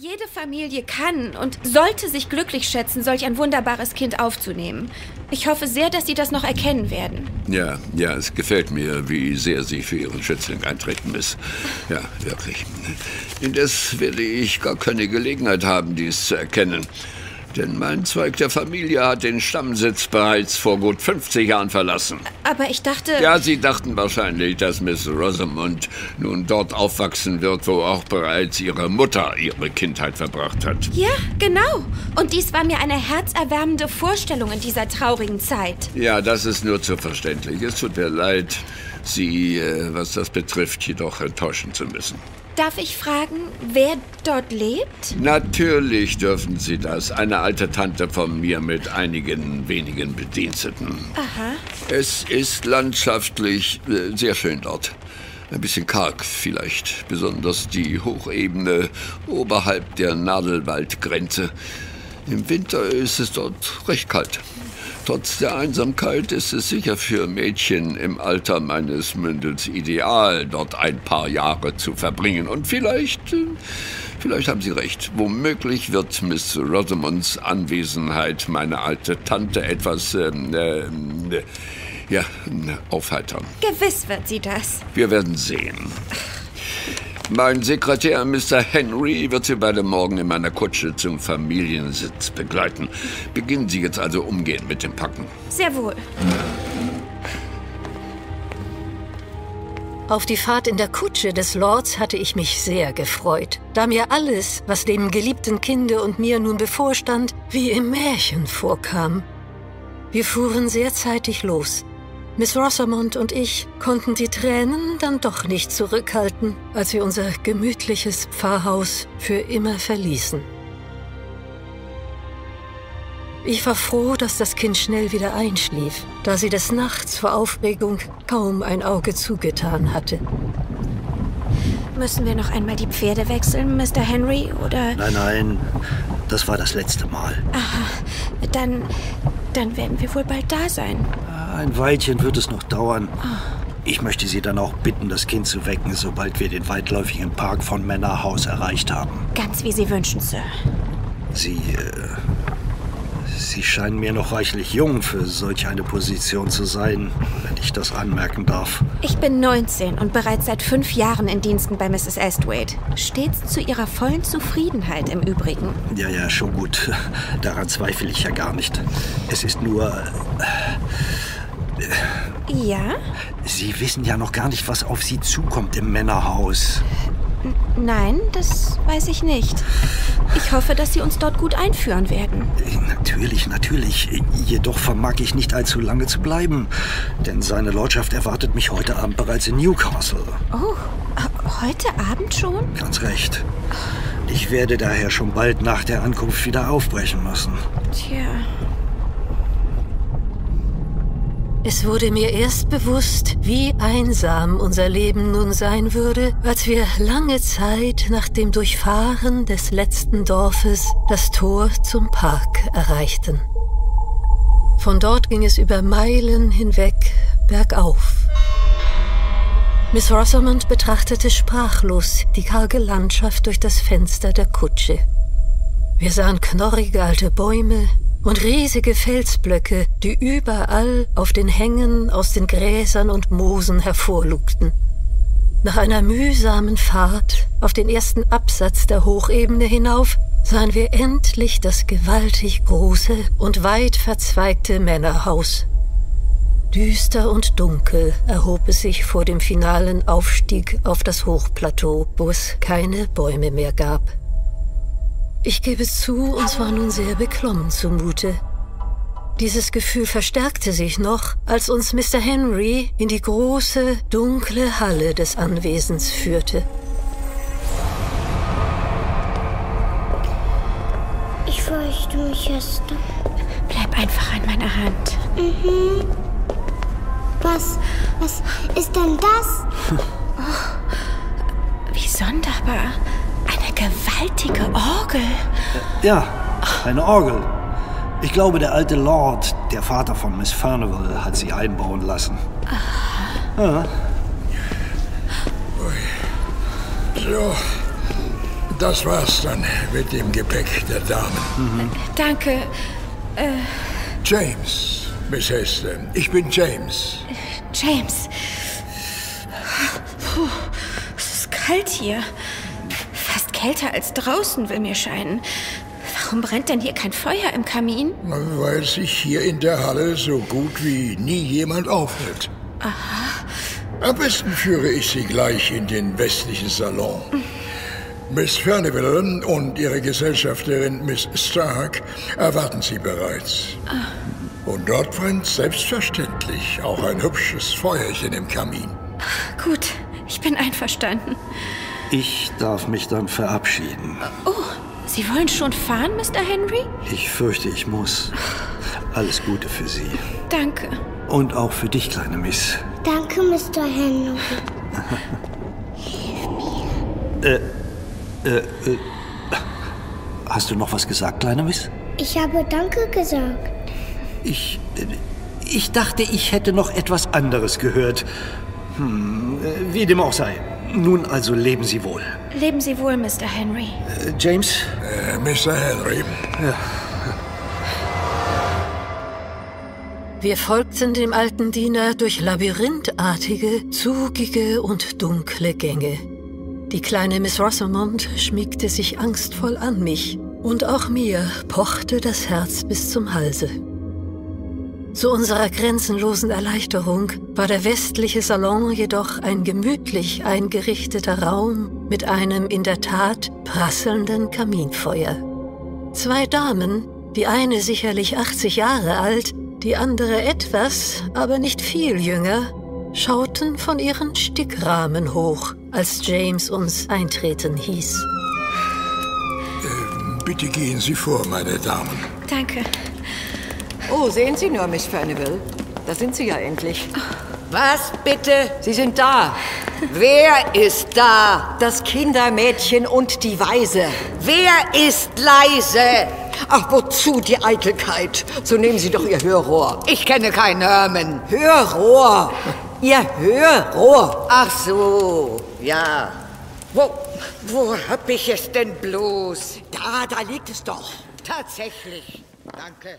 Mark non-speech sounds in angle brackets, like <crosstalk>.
Jede Familie kann und sollte sich glücklich schätzen, solch ein wunderbares Kind aufzunehmen. Ich hoffe sehr, dass Sie das noch erkennen werden. Ja, ja, es gefällt mir, wie sehr Sie für Ihren Schützling eintreten, Miss. Ja, wirklich. Indes werde ich gar keine Gelegenheit haben, dies zu erkennen. Denn mein Zweig der Familie hat den Stammsitz bereits vor gut 50 Jahren verlassen. Aber ich dachte... Ja, Sie dachten wahrscheinlich, dass Miss Rosamond nun dort aufwachsen wird, wo auch bereits Ihre Mutter ihre Kindheit verbracht hat. Ja, genau. Und dies war mir eine herzerwärmende Vorstellung in dieser traurigen Zeit. Ja, das ist nur zu verständlich. Es tut mir leid, Sie, äh, was das betrifft, jedoch enttäuschen zu müssen. Darf ich fragen, wer dort lebt? Natürlich dürfen Sie das. Eine alte Tante von mir mit einigen wenigen Bediensteten. Aha. Es ist landschaftlich äh, sehr schön dort. Ein bisschen karg vielleicht, besonders die Hochebene oberhalb der Nadelwaldgrenze. Im Winter ist es dort recht kalt. Trotz der Einsamkeit ist es sicher für Mädchen im Alter meines Mündels ideal, dort ein paar Jahre zu verbringen. Und vielleicht, äh, vielleicht haben Sie recht. Womöglich wird Miss Rosamonds Anwesenheit meine alte Tante etwas, ähm, äh, ja, aufheitern. Gewiss wird sie das. Wir werden sehen. Mein Sekretär Mr. Henry wird Sie beide morgen in meiner Kutsche zum Familiensitz begleiten. Beginnen Sie jetzt also umgehend mit dem Packen. Sehr wohl. Auf die Fahrt in der Kutsche des Lords hatte ich mich sehr gefreut, da mir alles, was dem geliebten Kinde und mir nun bevorstand, wie im Märchen vorkam. Wir fuhren sehr zeitig los. Miss Rosamond und ich konnten die Tränen dann doch nicht zurückhalten, als wir unser gemütliches Pfarrhaus für immer verließen. Ich war froh, dass das Kind schnell wieder einschlief, da sie des Nachts vor Aufregung kaum ein Auge zugetan hatte. Müssen wir noch einmal die Pferde wechseln, Mr. Henry, oder? Nein, nein, das war das letzte Mal. Aha, dann, dann werden wir wohl bald da sein. Ein Weilchen wird es noch dauern. Ich möchte Sie dann auch bitten, das Kind zu wecken, sobald wir den weitläufigen Park von Manor House erreicht haben. Ganz wie Sie wünschen, Sir. Sie, äh, Sie scheinen mir noch reichlich jung für solch eine Position zu sein, wenn ich das anmerken darf. Ich bin 19 und bereits seit fünf Jahren in Diensten bei Mrs. Estwade. Stets zu ihrer vollen Zufriedenheit im Übrigen. Ja, ja, schon gut. <laughs> Daran zweifle ich ja gar nicht. Es ist nur... Äh, Ja? Sie wissen ja noch gar nicht, was auf Sie zukommt im Männerhaus. Nein, das weiß ich nicht. Ich hoffe, dass Sie uns dort gut einführen werden. Natürlich, natürlich. Jedoch vermag ich nicht allzu lange zu bleiben. Denn seine Lordschaft erwartet mich heute Abend bereits in Newcastle. Oh, äh, heute Abend schon? Ganz recht. Ich werde daher schon bald nach der Ankunft wieder aufbrechen müssen. Tja. Es wurde mir erst bewusst, wie einsam unser Leben nun sein würde, als wir lange Zeit nach dem Durchfahren des letzten Dorfes das Tor zum Park erreichten. Von dort ging es über Meilen hinweg bergauf. Miss Rosamond betrachtete sprachlos die karge Landschaft durch das Fenster der Kutsche. Wir sahen knorrige alte Bäume, und riesige Felsblöcke, die überall auf den Hängen aus den Gräsern und Moosen hervorlugten. Nach einer mühsamen Fahrt auf den ersten Absatz der Hochebene hinauf sahen wir endlich das gewaltig große und weit verzweigte Männerhaus. Düster und dunkel erhob es sich vor dem finalen Aufstieg auf das Hochplateau, wo es keine Bäume mehr gab. Ich gebe zu, uns war nun sehr beklommen zumute. Dieses Gefühl verstärkte sich noch, als uns Mr. Henry in die große, dunkle Halle des Anwesens führte. Ich fürchte mich, Esther. Bleib einfach an meiner Hand. Mhm. Was, was ist denn das? <laughs> Wie sonderbar. Gewaltige Orgel. Ja, eine Orgel. Ich glaube, der alte Lord, der Vater von Miss Furnival, hat sie einbauen lassen. Ja, So. Das war's dann mit dem Gepäck der Damen. Mhm. Danke. Äh. James, Miss Hester. Ich bin James. James. Puh, es ist kalt hier. Kälter als draußen, will mir scheinen. Warum brennt denn hier kein Feuer im Kamin? Weil sich hier in der Halle so gut wie nie jemand aufhält. Aha. Am besten führe ich Sie gleich in den westlichen Salon. Miss Furniville und ihre Gesellschafterin Miss Stark erwarten Sie bereits. Und dort brennt selbstverständlich auch ein hübsches Feuerchen im Kamin. Gut, ich bin einverstanden. Ich darf mich dann verabschieden. Oh, Sie wollen schon fahren, Mr. Henry? Ich fürchte, ich muss. Alles Gute für Sie. Danke. Und auch für dich, kleine Miss. Danke, Mr. Henry. äh, äh, äh, hast du noch was gesagt, kleine Miss? Ich habe Danke gesagt. Ich, äh, ich dachte, ich hätte noch etwas anderes gehört. Hm, äh, wie dem auch sei. Nun also leben Sie wohl. Leben Sie wohl, Mr. Henry. Äh, James? Äh, Mr. Henry. Ja. Wir folgten dem alten Diener durch labyrinthartige, zugige und dunkle Gänge. Die kleine Miss Rosamond schmiegte sich angstvoll an mich, und auch mir pochte das Herz bis zum Halse. Zu unserer grenzenlosen Erleichterung war der westliche Salon jedoch ein gemütlich eingerichteter Raum mit einem in der Tat prasselnden Kaminfeuer. Zwei Damen, die eine sicherlich 80 Jahre alt, die andere etwas, aber nicht viel jünger, schauten von ihren Stickrahmen hoch, als James uns eintreten hieß. Äh, bitte gehen Sie vor, meine Damen. Danke. Oh, sehen Sie nur, Miss Furniville. Da sind Sie ja endlich. Was bitte? Sie sind da. Wer ist da? Das Kindermädchen und die Weise. Wer ist leise? Ach, wozu die Eitelkeit? So nehmen Sie doch Ihr Hörrohr. Ich kenne keinen Hermann. Hörrohr. Ihr Hörrohr. Ach so, ja. Wo, wo hab ich es denn bloß? Da, da liegt es doch. Tatsächlich. Danke.